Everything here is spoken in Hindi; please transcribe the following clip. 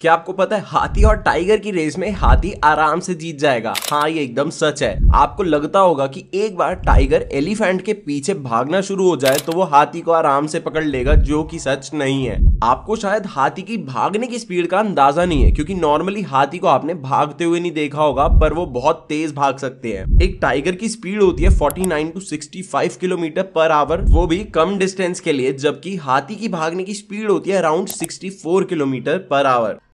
क्या आपको पता है, हाथी और टाइगर की रेस में हाथी आराम से जीत जाएगा? हाँ ये एकदम सच है। आपको लगता होगा कि एक बार टाइगर एलिफेंट के पीछे भागना शुरू हो जाए तो वो हाथी को आराम से पकड़ लेगा, जो कि सच नहीं है। आपको शायद हाथी की भागने की स्पीड का अंदाज़ा नहीं है, क्योंकि नॉर्मली हाथी को आपने भागते हुए नहीं देखा होगा, पर वो बहुत तेज भाग सकते हैं। एक टाइगर की स्पीड होती है 49 टू 65 किलोमीटर पर आवर वो भी कम डिस्टेंस के लिए, जबकि हाथी की भागने की स्पीड होती है अराउंड 64 किलोमीटर पर आवर